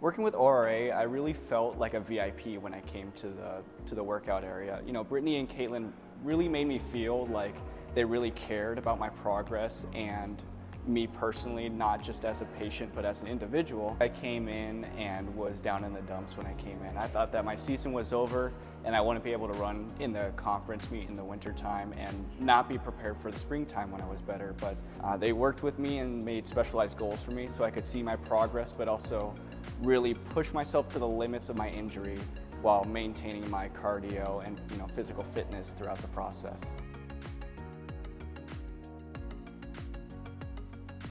Working with ORA, I really felt like a VIP when I came to the to the workout area. You know, Brittany and Caitlin really made me feel like they really cared about my progress and me personally, not just as a patient, but as an individual. I came in and was down in the dumps when I came in. I thought that my season was over and I wouldn't be able to run in the conference meet in the wintertime and not be prepared for the springtime when I was better. But uh, they worked with me and made specialized goals for me so I could see my progress, but also really push myself to the limits of my injury while maintaining my cardio and you know, physical fitness throughout the process.